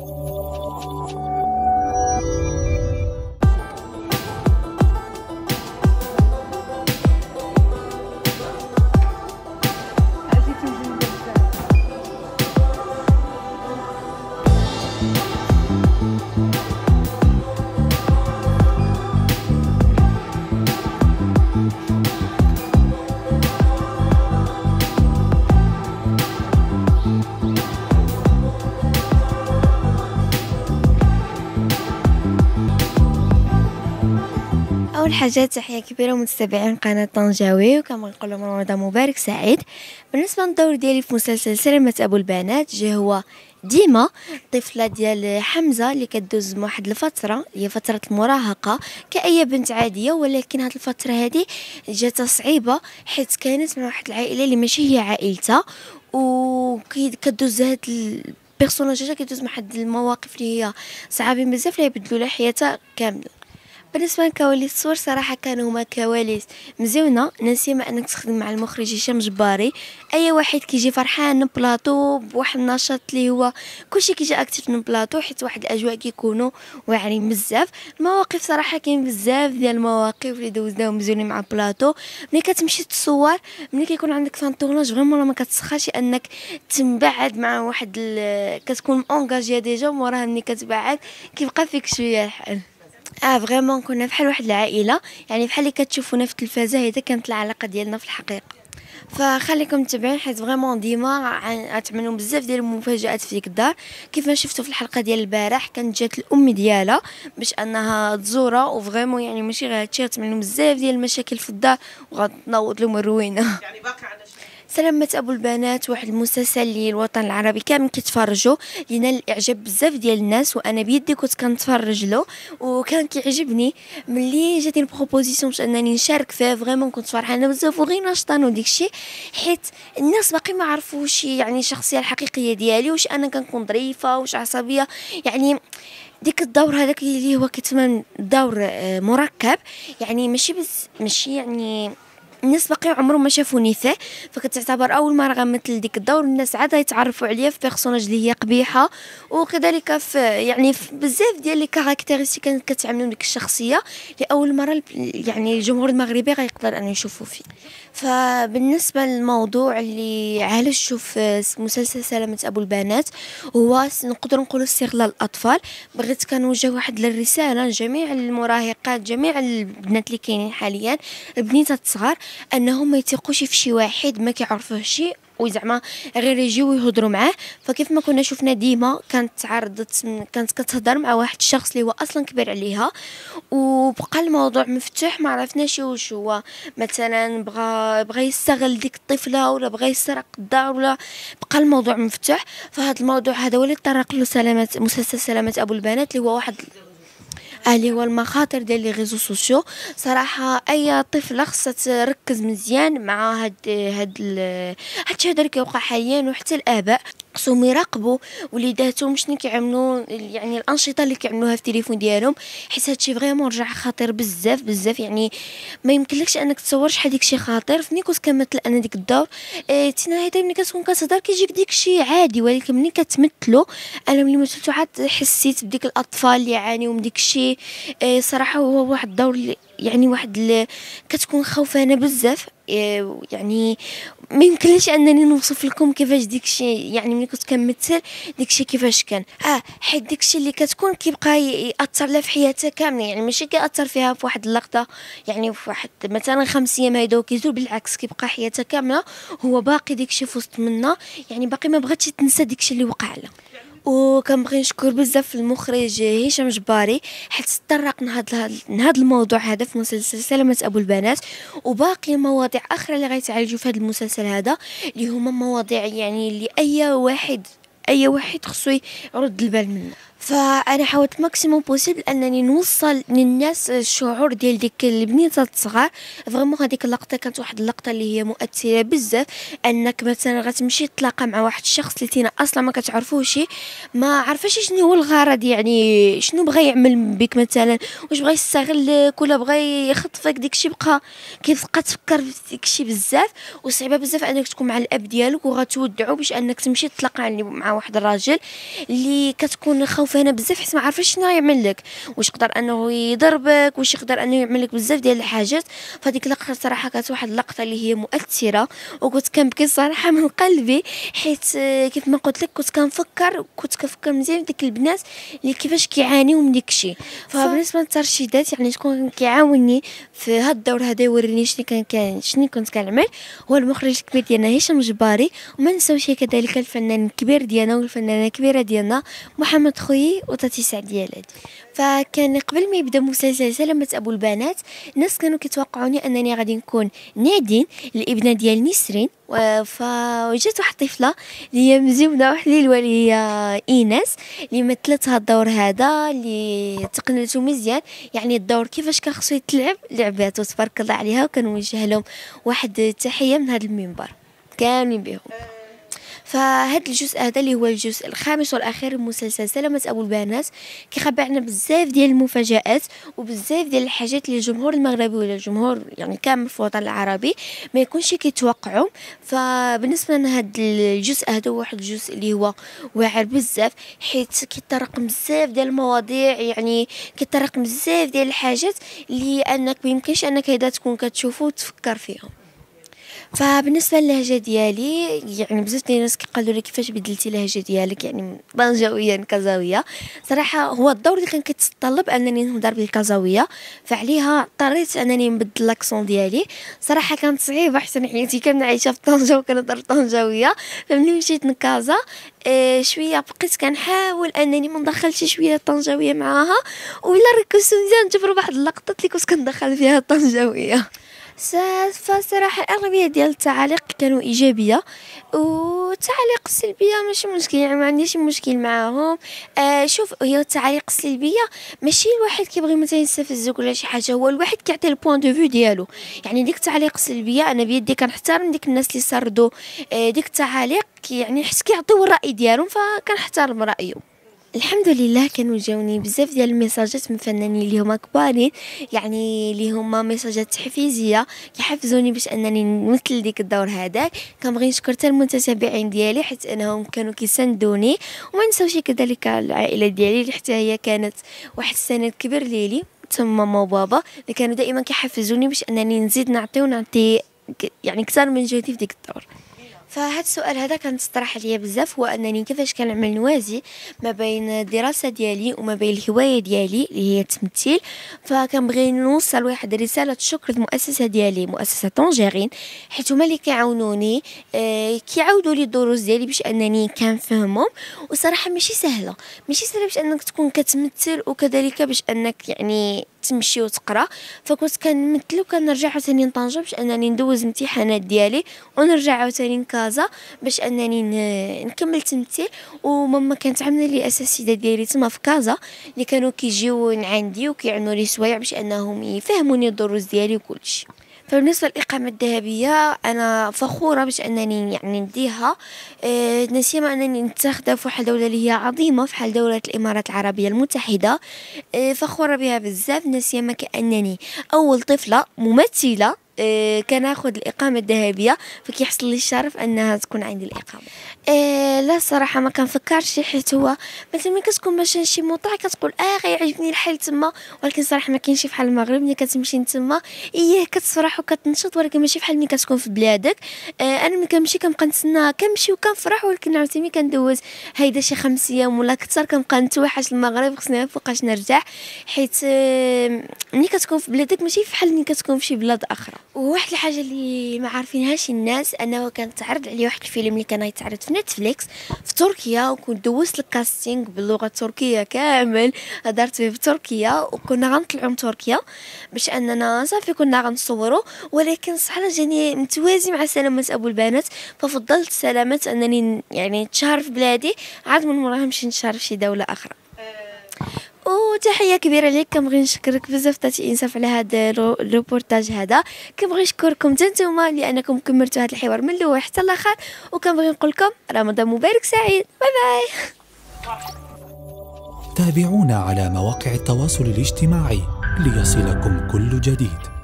اول حاجة تحيه كبيرة متابعين قناة طنجاوي وكنقول لهم رمضان مبارك سعيد. بالنسبة للدور ديالي في مسلسل سلامه أبو البنات جا هو ديما الطفله ديال حمزة اللي كدوز واحد الفترة هي فترة المراهقة كأي بنت عادية ولكن هاد الفترة هذه جاتها صعيبة حيت كانت من واحد العائلة اللي ماشي هي عائلتها وكدوز هاد ال personnage كيدوز مع واحد المواقف اللي هي صعابين بزاف اللي يبدلوا لها حياتها كاملة. بالنسبة لكواليس الصور صراحة كانوا هما كواليس مزيونة. نسيما إنك تخدم مع المخرج هشام جباري. أي واحد كيجي فرحان بلاطو بواحد النشاط اللي هو كلشي كيجي actif من بلاطو حيت واحد الأجواء كيكونوا واعرين بزاف. المواقف صراحة كاين بزاف ديال المواقف اللي دوزناهم مزيونين مع بلاطو. ملي كتمشي تصور ملي كيكون عندك فان tournage vraiment ما كتسخاش إنك تنبعد مع واحد كتكون engagée déjà وموراها ملي كتبعد كيبقى فيك شوية الحال. آه vraiment كنا بحال واحد العائلة يعني بحال اللي كتشوفونا في التلفازة هذا كانت العلاقة ديالنا في الحقيقة. فخليكم متابعين حيت vraiment ديما غتعملوا بزاف ديال المفاجآت في ديك الدار. كيف ما شفتوا في الحلقة ديال البارح كانت جات الأم ديالها باش أنها تزورها و vraiment يعني ماشي غير هادشي غتعملوا بزاف ديال المشاكل في الدار وغتنوض لهم الروينة. يعني باقي سلامة أبو البنات واحد المسلسل اللي الوطن العربي كامل كيتفرجوا. لينا الإعجاب بزاف ديال الناس وأنا بيدي كنت كنتفرج له وكان كيعجبني. ملي جاتني ال proposition باش انني نشارك فيه vraiment كنت فرحانة بزاف وغير نشطان وديك الشيء حيت الناس باقي ما عرفوش يعني الشخصيه الحقيقية ديالي واش أنا كنكون ظريفة واش عصبية. يعني ديك الدور هذاك اللي هو كيتسمى دور آه، مركب. يعني ماشي بس ماشي يعني الناس باقي عمرهم ما شافوني فيه فكتعتبر أول مرة غنمثل ديك الدور الناس عاد يتعرفوا عليا في personnage اللي هي قبيحة وكذلك في يعني في بزاف ديال les caractéristiques كانت كتعملوا ديك الشخصية لاول مرة يعني الجمهور المغربي غيقدر ان يشوفوا فيه فبالنسبة للموضوع اللي عالجته في مسلسل سلامة أبو البنات هو نقدر نقول استغلال الأطفال. بغيت كنوجه واحد الرساله لجميع المراهقات جميع البنات اللي كاينين حاليا البنيتات الصغار أنهم ما يثقوش في شي واحد ما كيعرفوهش وزعما غير يجيو يهضروا معاه. فكيف ما كنا شفنا ديما كانت تعرضت كانت كتهضر مع واحد الشخص اللي هو أصلا كبير عليها وبقى الموضوع مفتوح ما عرفناش واش هو. مثلا بغى بغى يستغل ديك الطفلة ولا بغى يسرق الدار ولا بقى الموضوع مفتوح. فهاد الموضوع هذا هو اللي طرق له سلامه مسلسل سلامة أبو البنات اللي هو واحد اللي هو المخاطر ديال les réseaux sociaux. صراحة أي طفله خصها تركز مزيان مع هاد هاد هادشي هذا اللي كيوقع حاليا وحتى الآباء. خصهم يراقبوا وليداتهم شنو كيعملوا؟ يعني الأنشطة اللي كيعملوها في التليفون ديالهم حيت هادشي vraiment رجع خطير بزاف بزاف. يعني ما يمكنلكش أنك تصور شحال ديك شي خطير فني كنت كنمثل أنا ديك الدور تينا هذا ملي كتكون كتهضر كيجيك ديك شي عادي. ولكن ملي كتمثلو أنا ملي مثلتو عاد حسيت بديك الأطفال اللي يعانيو من الشيء إيه صراحة هو واحد الدور يعني واحد كتكون خوفانة بزاف. إيه، يعني ما يمكنليش أنني نوصف لكم كيفاش ديكشي يعني ملي كنت كنمثل ديكشي كيفاش كان. آه حيت ديكشي اللي كتكون كيبقى يأثر لها في حياتها كاملة يعني ماشي كيأثر فيها في واحد اللقطة يعني في واحد مثلا خمس أيام هيدا وكيزول بالعكس كيبقى حياتها كاملة هو باقي ديكشي في وسط منا يعني باقي ما بغاتش تنسى ديكشي اللي وقع لها. وكنبغي نشكر بزاف المخرج هشام جباري حيت تطرق لهذا هذا الموضوع هذا في مسلسل سلامة أبو البنات. وباقي مواضيع أخرى اللي غيتعالجوا في هذا المسلسل هذا اللي هما مواضيع يعني اللي أي واحد أي واحد خصو يرد البال منه. فأنا حاولت maximum possible أنني نوصل للناس الشعور ديال ديك البنيته الصغار. فريمون هذيك اللقطة كانت واحد اللقطة اللي هي مؤثرة بزاف. أنك مثلا غتمشي تلاقى مع واحد الشخص اللي تينا أصلا ما كتعرفوش ما عرفاش شنو هو الغرض يعني شنو بغى يعمل بك مثلا؟ واش بغى يستغلك ولا بغى يخطفك؟ ديكشي بقى كيبقى تفكر في ديكشي بزاف. وصعيبة بزاف أنك تكون مع الأب ديالك وغتودعوا باش أنك تمشي تلاقى مع واحد الراجل اللي كتكون خوف هنا بزاف حيت ما عارفاش شنو يعمل لك واش يقدر انه يضربك واش يقدر انه يعمل لك بزاف ديال الحاجات. فهاديك اللقطه صراحة كانت واحد اللقطة اللي هي مؤثرة. وكنت كنبكي صراحة من قلبي حيت كيف ما قلت لك كنت كنفكر كنت كنفكر مزيان ديك البنات اللي كيفاش كيعانيو من داكشي. فبالنسبة للترشيدات يعني شكون كيعاوني في هاد الدور هذا يوريني شنو كان كان شنو كنت كنعمل. هو المخرج الكبير ديالنا هشام جباري. وما نساوش كذلك الفنان الكبير ديالنا والفنانة الكبيرة ديالنا محمد خوي وتاتي سعديه الهادي فكان قبل ما يبدأ مسلسل سلامة أبو البنات الناس كانوا كيتوقعوني أنني غادي نكون نادين الابنه ديال نسرين فوجدت واحد الطفلة اللي هي مزيونة وحليلوه اللي هي إيناس اللي مثلت هذا الدور هذا اللي تقنته مزيان. يعني الدور كيفاش كان خصو يتلعب لعبات وتبارك الله عليها وكنوجه لهم واحد التحية من هذا المنبر. كاملين بهم. فهاد الجزء هذا اللي هو الجزء الخامس والأخير من مسلسل سلامة أبو البنات. كيخبعنا بزاف ديال المفاجآت وبزاف ديال الحاجات اللي الجمهور المغربي ولا الجمهور يعني كامل في الوطن العربي ما يكونش كيتوقعوا. فبالنسبة لهاد الجزء هذا واحد الجزء اللي هو واعر بزاف حيت كيطرق بزاف ديال المواضيع يعني كيطرق بزاف ديال الحاجات اللي أنك ما يمكنش أنك هيدا تكون كتشوفو وتفكر فيهم. فبالنسبة للهجة ديالي يعني بزاف ديال الناس كيقالوا لي كيفاش بدلتي اللهجه ديالك يعني طنجاويه كازاوية. صراحة هو الدور اللي كان كيتطلب أنني نهضر بالكازاوية فعليها اضطريت أنني نبدل لاكسون ديالي. صراحة كانت صعيبه حتى حياتي كاملة عايشة في طنجة وكنهضر طنجاوية. فملي مشيت نكازا إيه شوية بقيت كنحاول أنني ما ندخلش شوية الطنجاويه معاها. ولا ركزت مزيان نجبر واحد اللقطات اللي كنت كندخل فيها الطنجاويه فصراحة الأغلبية ديال التعاليق كانوا إيجابية والتعاليق السلبية ماشي مشكل يعني ما عنديش مشكل معاهم. آه شوف هي التعاليق السلبية ماشي الواحد كيبغي مثلا يستفزك ولا شي حاجة هو الواحد كيعطي ال point de vue ديالو. يعني ديك التعاليق السلبية أنا بيدي كنحترم ديك الناس اللي سردوا آه ديك التعاليق يعني حس كيعطيو الرأي ديالهم فكنحترم رأيهم. الحمد لله كانوا جاوني بزاف ديال الميساجات من فنانين اللي هما كبارين يعني اللي هما ميساجات تحفيزيه كيحفزوني باش أنني نمثل ديك الدور هذاك. كنبغي نشكر حتى المتتابعين ديالي حيت أنهم كانوا كيساندوني. وما نساوش كذلك العائلة ديالي اللي حتى هي كانت واحد السند كبير ليلي تما ماما وبابا اللي كانوا دائما كيحفزوني باش أنني نزيد نعطي ونعطي يعني كثر من جهدي في ديك الدور. فهاد السؤال هذا كان تطرح عليا بزاف هو أنني كيفاش كنعمل نوازي ما بين الدراسة ديالي وما بين الهواية ديالي اللي هي التمثيل. فكنبغي نوصل واحد رسالة شكر للمؤسسة ديالي مؤسسة طونجيرين حيت هما اللي كيعاونوني آه كيعاودوا لي الدروس ديالي باش أنني كنفهمهم. وصراحة ماشي سهلة ماشي سهلة باش أنك تكون كتمثل وكذلك باش أنك يعني تمشي وتقرا فكنت كنمثل وكنرجع عاوتاني لطنجة باش أنني ندوز الامتحانات ديالي ونرجع عاوتاني لكازا باش أنني نكمل تمثيل. وماما كانت عامله لي أساتذة ديالي تما في كازا اللي كانوا كيجيو عندي وكيعنوا لي سوايع باش أنهم يفهموني الدروس ديالي وكلشي. فبالنسبة للإقامة الذهبية أنا فخورة باش أنني يعني نديها. أه نسيما أنني نتاخدها في واحد الدولة اللي هي عظيمة في حال دولة الإمارات العربية المتحدة. أه فخورة بها بزاف. نسيما كأنني أول طفلة ممثلة أه كناخد الإقامة الذهبية فكيحصل لي الشرف أنها تكون عندي الإقامة. إيه لا صراحة ما كنفكرش حيت هو مثلا ملي كتكون مثلا شي موطع كتقول آه غيعجبني الحال تما ولكن صراحة ما كاينش بحال المغرب ملي كتمشي تما إيه كتفرح وكتنشط ولكن ماشي بحال ملي كتكون في بلادك. آه أنا ملي كنمشي كنبقى نتسنى كنمشي وكنفرح ولكن عاوتاني كندوز هيدا شي خمس أيام ولا أكثر كنبقى نتوحش المغرب خصني فوقاش نرجع. حيت آه ملي كتكون في بلادك ماشي بحال ملي كتكون في شي بلاد أخرى. وواحد الحاجة اللي ما عارفينهاش الناس أنه كان تعرض عليه واحد الفيلم اللي كان يتعرض في نتفليكس في تركيا وكنت دوزت ال casting باللغة التركية كامل هدرت فيه في تركيا وكنا غنطلعوا من تركيا باش أننا صافي كنا غنصوروا ولكن صح جاني متوازي مع سلامة أبو البنات ففضلت سلامة أنني يعني نتشهر في بلادي عاد من موراها نمشي نتشهر في شي دولة أخرى. وتحية كبيرة ليك. كنبغي نشكرك بزاف تاتي إنصاف على هذا الروبورتاج هذا. كنبغي نشكركم نتوما لأنكم كملتوا هذا الحوار من الأول حتى الآخر. وكنبغي نقول لكم رمضان مبارك سعيد. bye bye. تابعونا على مواقع التواصل الاجتماعي ليصلكم كل جديد.